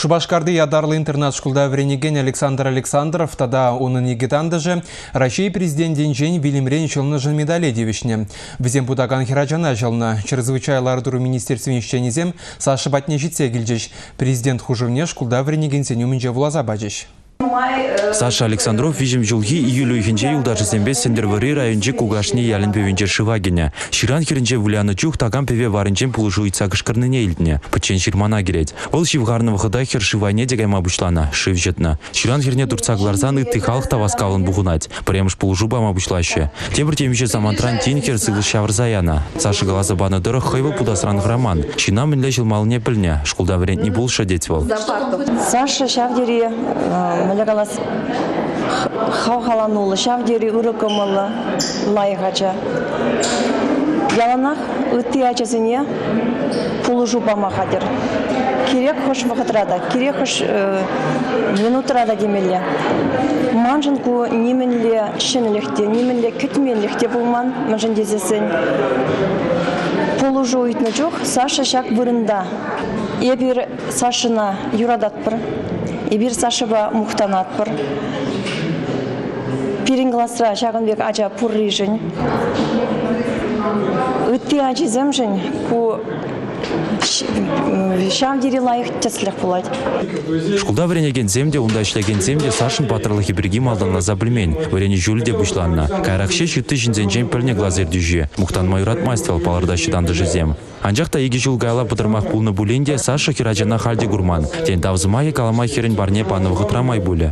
Шубашкарды ядарлы интернат школда вренеген Александр Александров, тада оның егетандыжы, Россия президентен жен Вильямрен жылны жын медали девішне. Візем путаган хирajana жылны чрезвычайлар дұру. Президент хужывне школда вренеген сенюмінже влаза бажеш. Саша Александров вижим жылги июль үйхінже юлдары зембе сендервары районжи кугашни ялін певенчер шывагене. Ширан херінже вуляны чух таган певе варынчен пулышу ица кышкырныне илдіне. Пычен ширмана керет. Ол шивгарны вғыда хер шивайне дегайма бушлана, шив жетна. Ширан херне турцагларзан и тыхалық таваскалын бұғынать. Премш пулышу бама бушлаще. Темір темеше самантран тин хер сылы шаврзаяна. Саша галазы баны дыры хайвы пудасран граман. Шина мінле жылмалыне пілне. Шкулда врент не бұл шадетвал. Саша шавдери мөлегалас хау-халанулы, шавдери үрікімілі лайғача. Яланақ үтті ачасыне пулы жупама қадыр. Керек хош вақытрада, керек хош минутрада демелі. Манжын ку неменле шынылыхте, неменле күтменліхте болман, манжын дезесін. Пулы жу үйтіні жоқ, Саша шак бұрында. Ебір Сашына юрадат бір, ебір Сашыба мұқтанат бір. Пирингласыра шағынбек ажа пұрри жын. Үтті ажизем жын, ку шамдері лайық тесілік болады. Земде, унда ишлеген земде Сашын патырлығы біргім алдына забілмен. Врене жүлде бұшланна. Кайрақше шүтті жінзенжен піліне глазер дүжі. Мұқтан майрат майствал палырда шыданды жезем. Анжақта еге жыл гайла бұдырмақ бұлны бұленде Саша хирajana халде гурман. Тен тавзымайы каламай херін барне паны вғытрамай бұлі.